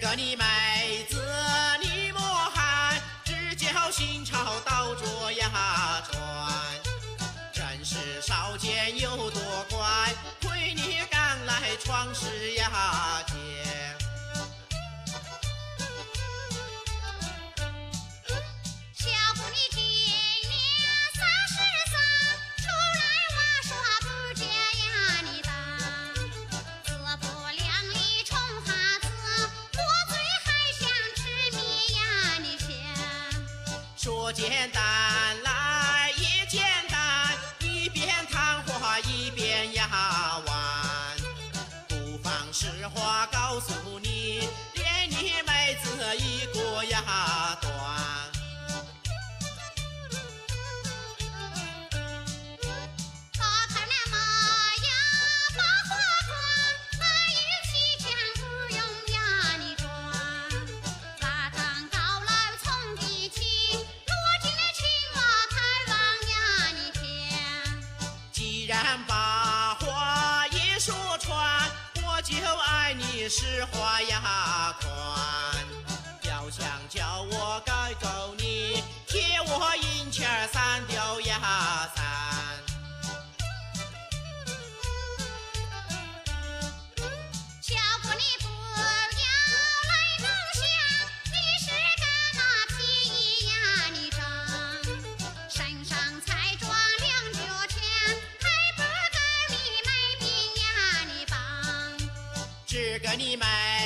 哥你买说简单来也简单一边谈话一边呀玩不妨实话告诉你连你妹子一个呀把话一说穿我就爱你是花呀款。要想叫我改口只给你买